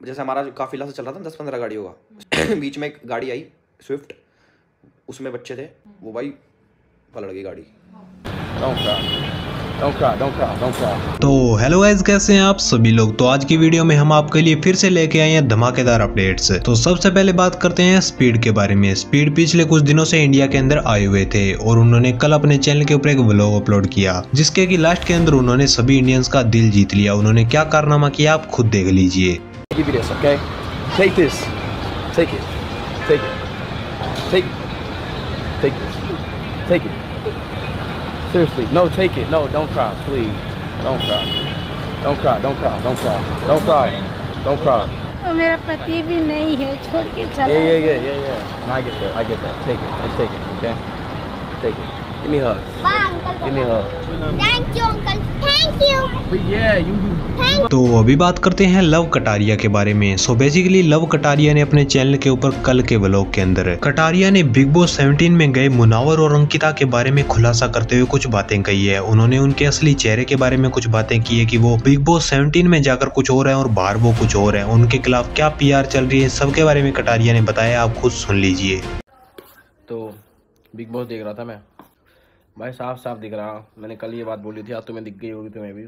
जैसे हमारा काफिला से चल रहा था दस पंद्रह गाड़ी होगा बीच में एक गाड़ी आई स्विफ्ट उसमें बच्चे थे। वो भाई पलट गई गाड़ी. तो हेलो गाइस कैसे हैं आप सभी लोग? तो आज की वीडियो में हम आपके लिए फिर से लेके आए हैं धमाकेदार अपडेट्स तो सबसे पहले बात करते हैं स्पीड के बारे में। स्पीड पिछले कुछ दिनों से इंडिया के अंदर आए हुए थे और उन्होंने कल अपने चैनल के ऊपर एक व्लॉग अपलोड किया जिसके कि लास्ट के अंदर उन्होंने सभी इंडियंस का दिल जीत लिया। उन्होंने क्या कारनामा किया आप खुद देख लीजिए। Give you this, okay? Take this. Take it. Take it. Take. Take this. Take it. Seriously, no, take it. No, don't cry, please. Don't cry. Don't cry. Don't cry. Don't cry. Don't cry. Don't cry. तो मेरा पति भी नहीं है छोड़ के Yeah, चला yeah, yeah, yeah, yeah. No, I get that. I get that. Take it. Just take it, okay? Take it. Give me a hug. Give me a hug. Thank you uncle thank you But yeah, you. you तो अभी बात करते हैं love Kataria के बारे में। So basically love Kataria ने अपने चैनल के ऊपर कल के व्लॉग के अंदर कटारिया ने बिग बॉस 17 में गए मुनावर और अंकिता के बारे में खुलासा करते हुए कुछ बातें कही है। उन्होंने उनके असली चेहरे के बारे में कुछ बातें की है कि वो बिग बॉस 17 में जाकर कुछ और है और बाहर वो कुछ और है। उनके खिलाफ क्या पीआर चल रही है सबके बारे में कटारिया ने बताया। आप खुद सुन लीजिए। तो बिग बॉस देख रहा था मैं। भाई साफ़ साफ़ दिख रहा। मैंने कल ये बात बोली थी, आज तुम्हें दिख गई होगी तुम्हें भी।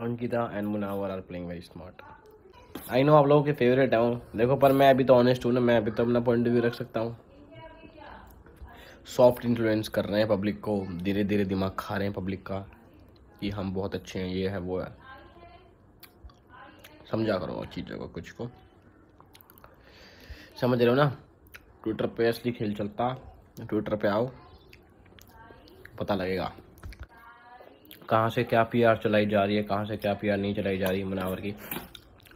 Ankita and Munawar are playing very smart I know आप लोगों के फेवरेट हूँ देखो, पर मैं अभी तो ऑनेस्ट हूँ ना, मैं अभी तो अपना पॉइंट ऑफ़ व्यू रख सकता हूँ। सॉफ्ट इन्फ्लुएंस कर रहे हैं पब्लिक को। धीरे धीरे दिमाग खा रहे हैं पब्लिक का। कि हम बहुत अच्छे हैं, ये है, वो है। समझा करो चीज़ों को, कुछ को। समझ रहे हो ना? ट्विटर पे असली खेल चलता। ट्विटर पे आओ। पता लगेगा। कहाँ से क्या पीआर चलाई जा रही है, कहाँ से क्या पीआर नहीं चलाई जा रही है मुनावर की,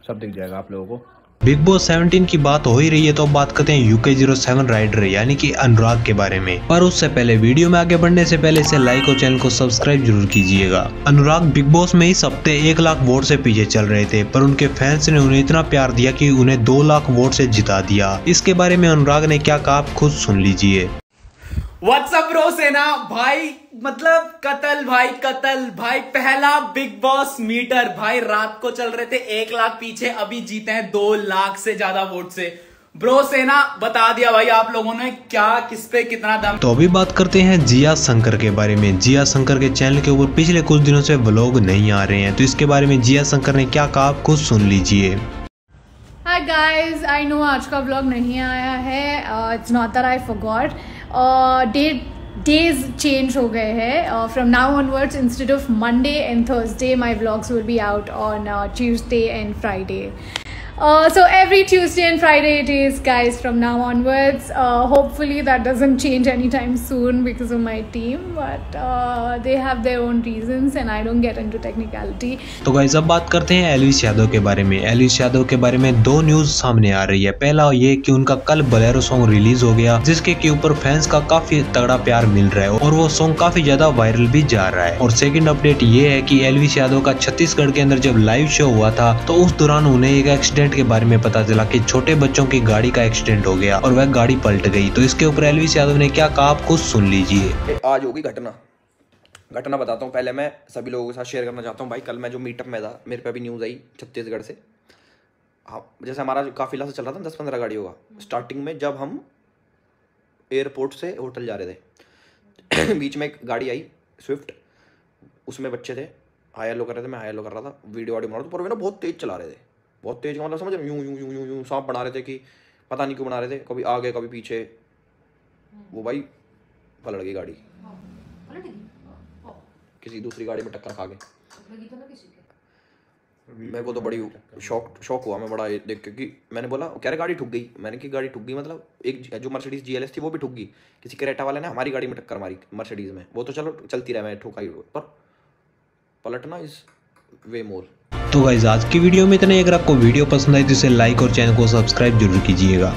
सब दिख जाएगा आप लोगों को। बिग बॉस 17 की बात हो ही रही है तो बात करते हैं यूके ज़ीरो सेवन राइडर यानी कि अनुराग के बारे में। पर उससे पहले वीडियो में आगे बढ़ने से पहले इसे लाइक और चैनल को सब्सक्राइब ज़रूर कीजिएगा। अनुराग बिग बॉस में इस हफ़्ते एक लाख वोट से पीछे चल रहे थे, पर उनके फैंस ने उन्हें इतना प्यार दिया कि उन्हें दो लाख वोट से जिता दिया। इसके बारे में अनुराग ने क्या कहा खुद सुन लीजिए। व्हाट्सअप ब्रो सेना भाई मतलब कतल भाई कतल भाई पहला बिग बॉस मीटर भाई रात को चल रहे थे एक लाख पीछे अभी जीते हैं दो लाख से ज़्यादा वोट से। ब्रो सेना बता दिया भाई आप लोगों ने क्या किस पे कितना दम तो अभी बात करते हैं जिया शंकर के बारे में। जिया शंकर के चैनल के ऊपर पिछले कुछ दिनों से व्लॉग नहीं आ रहे हैं। तो इसके बारे में जिया शंकर ने क्या कहा आप खुद सुन लीजिए। हाय गाइस आई नो आज का व्लॉग नहीं आया है। It's not that I forgot day days change हो गए हैं. From now onwards instead of Monday and Thursday my blogs will be out on Tuesday and Friday Uh, so every Tuesday and Friday it is, guys, from now onwards. Uh, hopefully that doesn't change anytime soon because of my team, but uh, they have their own reasons, and I don't get into technicality. तो guys अब बात करते हैं Elvis Yadav के बारे में Elvis Yadav के बारे में दो न्यूज़ सामने आ रही है पहला ये कि उनका कल बलेरो सॉन्ग रिलीज़ हो गया जिसके के ऊपर फैंस का काफ़ी तगड़ा प्यार मिल रहा है और वो सॉन्ग काफ़ी ज़्यादा वायरल भी जा रहा है और सेकंड अपडेट ये है कि एलविस यादव का छत्तीसगढ़ के अंदर जब लाइव शो हुआ था तो उस दौरान उन्हें एक एक्सीडेंट के बारे में पता चला कि छोटे बच्चों की गाड़ी का एक्सीडेंट हो गया और वह गाड़ी पलट गई। तो इसके ऊपर एलविस यादव ने क्या कहा? आप खुद सुन लीजिए। आज होगी घटना। घटना बताता हूँ। पहले मैं सभी लोगों के साथ शेयर करना चाहता हूँ भाई। कल मैं जो मीटअप में था, मेरे पे अभी न्यूज़ आई छत्तीसगढ़ से। हाँ जैसे हमारा जो काफिला से चल रहा था दस पंद्रह गाड़ी होगा स्टार्टिंग में जब हम एयरपोर्ट से होटल जा रहे थे, बीच में एक गाड़ी आई स्विफ्ट उसमें बच्चे थे। हाई येलो कर रहे थे, मैं हाई येलो कर रहा था। वीडियो वाडियो बना रहा था पर वे ना बहुत तेज चला रहे थे। बहुत तेज मतलब समझ रहे? यूँ यूँ यूँ यूँ यूँ सांप बना रहे थे कि पता नहीं क्यों बना रहे थे, कभी आगे, कभी पीछे। वो भाई पलट गई गाड़ी। किसी दूसरी गाड़ी में टक्कर खा गए। मेरे को तो बड़ी शौक शौक हुआ मैं बड़ा देख के मैंने बोला कह रहे गाड़ी ठुक गई? मैंने कि गाड़ी ठुक गई मतलब एक जो मर्सिडीज जीएलएस थी वो भी ठुक गई। किसी करेटा वाले ने हमारी गाड़ी में टक्कर मारी मर्सिडीज में। वो तो चलो चलती रहा, मैं ठुकाई पर पलटना इज़ वे मोर तो गाइज़ आज की वीडियो में इतना ही। अगर आपको वीडियो पसंद आई तो इसे लाइक और चैनल को सब्सक्राइब ज़रूर कीजिएगा।